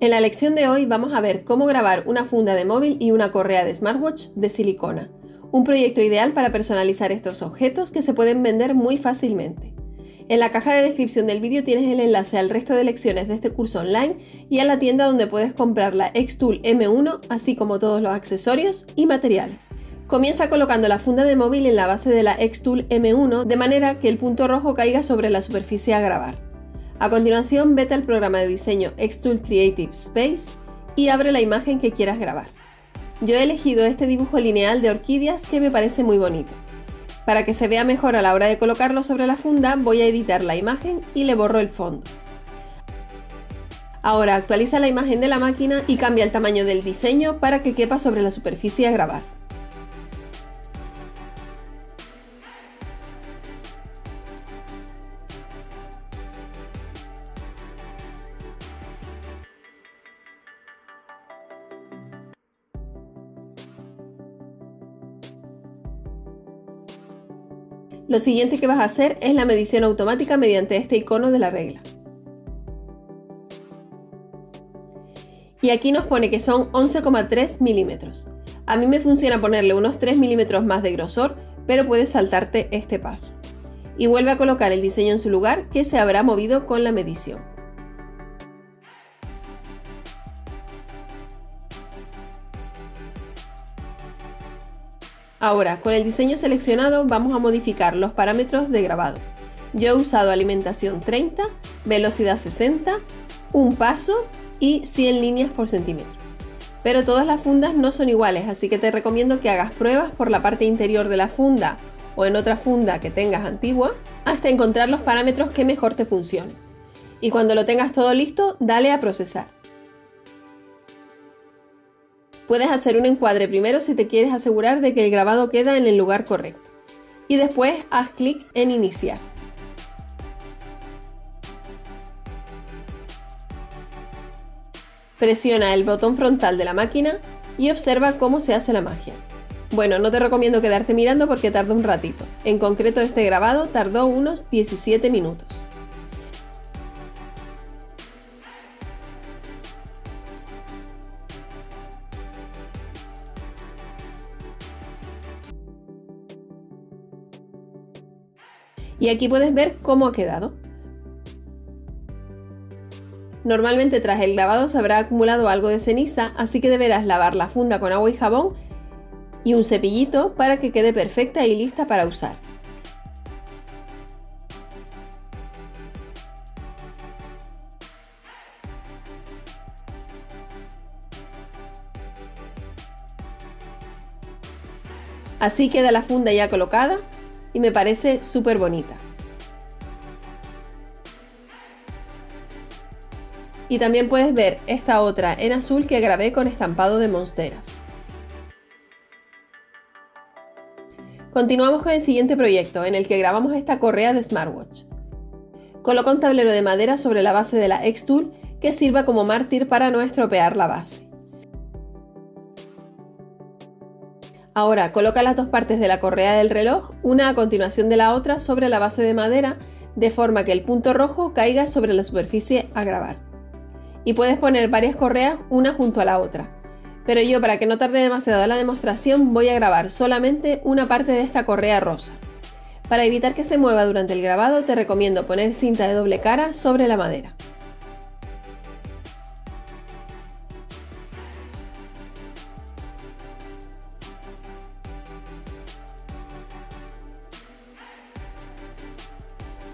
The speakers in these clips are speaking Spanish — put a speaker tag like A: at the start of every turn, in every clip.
A: En la lección de hoy vamos a ver cómo grabar una funda de móvil y una correa de smartwatch de silicona, un proyecto ideal para personalizar estos objetos que se pueden vender muy fácilmente. En la caja de descripción del vídeo tienes el enlace al resto de lecciones de este curso online y a la tienda donde puedes comprar la Xtool M1, así como todos los accesorios y materiales. Comienza colocando la funda de móvil en la base de la Xtool M1 de manera que el punto rojo caiga sobre la superficie a grabar. A continuación, vete al programa de diseño Xtool Creative Space y abre la imagen que quieras grabar. Yo he elegido este dibujo lineal de orquídeas que me parece muy bonito. Para que se vea mejor a la hora de colocarlo sobre la funda, voy a editar la imagen y le borro el fondo. Ahora actualiza la imagen de la máquina y cambia el tamaño del diseño para que quepa sobre la superficie a grabar. Lo siguiente que vas a hacer es la medición automática mediante este icono de la regla. Y aquí nos pone que son 11,3 milímetros. A mí me funciona ponerle unos 3 milímetros más de grosor, pero puedes saltarte este paso. Y vuelve a colocar el diseño en su lugar que se habrá movido con la medición. Ahora, con el diseño seleccionado vamos a modificar los parámetros de grabado. Yo he usado alimentación 30, velocidad 60, un paso y 100 líneas por centímetro. Pero todas las fundas no son iguales, así que te recomiendo que hagas pruebas por la parte interior de la funda o en otra funda que tengas antigua hasta encontrar los parámetros que mejor te funcionen. Y cuando lo tengas todo listo, dale a procesar. Puedes hacer un encuadre primero si te quieres asegurar de que el grabado queda en el lugar correcto. Y después haz clic en iniciar. Presiona el botón frontal de la máquina y observa cómo se hace la magia. Bueno, no te recomiendo quedarte mirando porque tarda un ratito. En concreto este grabado tardó unos 17 minutos. Y aquí puedes ver cómo ha quedado. Normalmente tras el lavado se habrá acumulado algo de ceniza, así que deberás lavar la funda con agua y jabón y un cepillito para que quede perfecta y lista para usar. Así queda la funda ya colocada y me parece súper bonita. Y también puedes ver esta otra en azul que grabé con estampado de monsteras. Continuamos con el siguiente proyecto en el que grabamos esta correa de smartwatch. Coloca un tablero de madera sobre la base de la X-Tool que sirva como mártir para no estropear la base. Ahora coloca las dos partes de la correa del reloj, una a continuación de la otra, sobre la base de madera, de forma que el punto rojo caiga sobre la superficie a grabar. Y puedes poner varias correas una junto a la otra. Pero yo, para que no tarde demasiado la demostración, voy a grabar solamente una parte de esta correa rosa. Para evitar que se mueva durante el grabado, te recomiendo poner cinta de doble cara sobre la madera.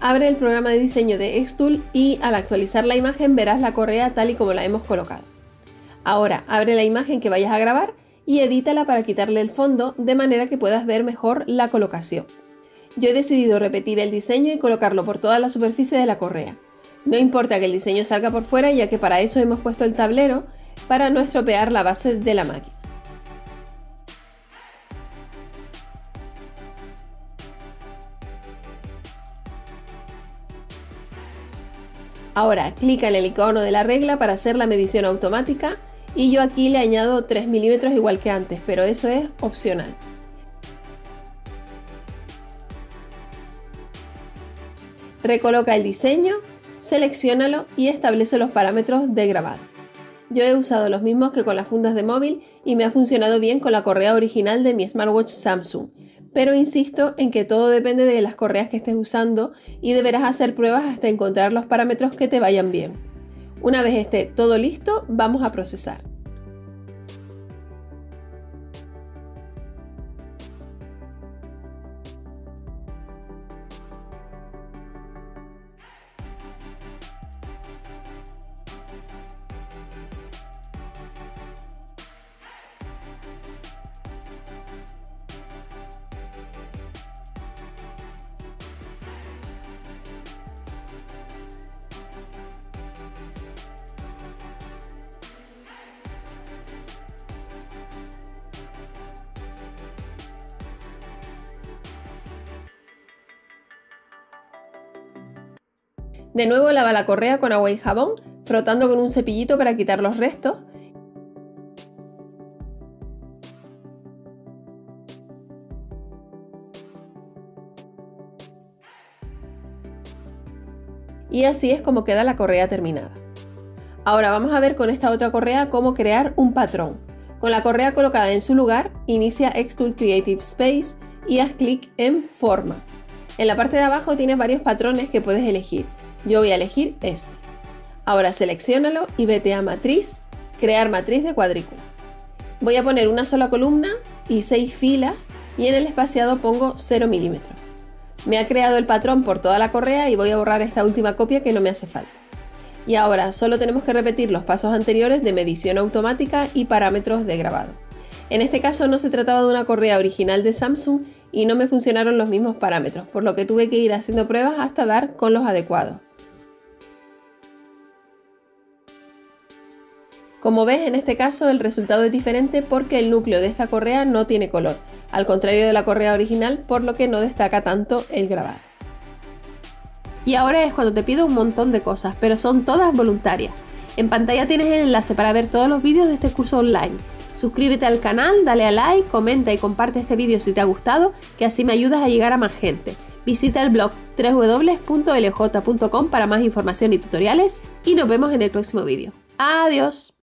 A: Abre el programa de diseño de Xtool y al actualizar la imagen verás la correa tal y como la hemos colocado. Ahora abre la imagen que vayas a grabar y edítala para quitarle el fondo de manera que puedas ver mejor la colocación. Yo he decidido repetir el diseño y colocarlo por toda la superficie de la correa. No importa que el diseño salga por fuera ya que para eso hemos puesto el tablero para no estropear la base de la máquina. Ahora clica en el icono de la regla para hacer la medición automática y yo aquí le añado 3 milímetros igual que antes, pero eso es opcional. Recoloca el diseño, seleccionalo y establece los parámetros de grabado. Yo he usado los mismos que con las fundas de móvil y me ha funcionado bien con la correa original de mi smartwatch Samsung. Pero insisto en que todo depende de las correas que estés usando y deberás hacer pruebas hasta encontrar los parámetros que te vayan bien. Una vez esté todo listo, vamos a procesar. De nuevo lava la correa con agua y jabón, frotando con un cepillito para quitar los restos. Y así es como queda la correa terminada. Ahora vamos a ver con esta otra correa cómo crear un patrón. Con la correa colocada en su lugar, inicia Xtool Creative Space y haz clic en Forma. En la parte de abajo tienes varios patrones que puedes elegir. Yo voy a elegir este. Ahora seleccionalo y vete a Matriz, Crear matriz de cuadrícula. Voy a poner una sola columna y 6 filas y en el espaciado pongo 0 milímetros. Me ha creado el patrón por toda la correa y voy a borrar esta última copia que no me hace falta. Y ahora solo tenemos que repetir los pasos anteriores de medición automática y parámetros de grabado. En este caso no se trataba de una correa original de Samsung y no me funcionaron los mismos parámetros, por lo que tuve que ir haciendo pruebas hasta dar con los adecuados. Como ves, en este caso el resultado es diferente porque el núcleo de esta correa no tiene color, al contrario de la correa original, por lo que no destaca tanto el grabar. Y ahora es cuando te pido un montón de cosas, pero son todas voluntarias. En pantalla tienes el enlace para ver todos los vídeos de este curso online. Suscríbete al canal, dale a like, comenta y comparte este vídeo si te ha gustado, que así me ayudas a llegar a más gente. Visita el blog www.lj.com para más información y tutoriales y nos vemos en el próximo vídeo. Adiós.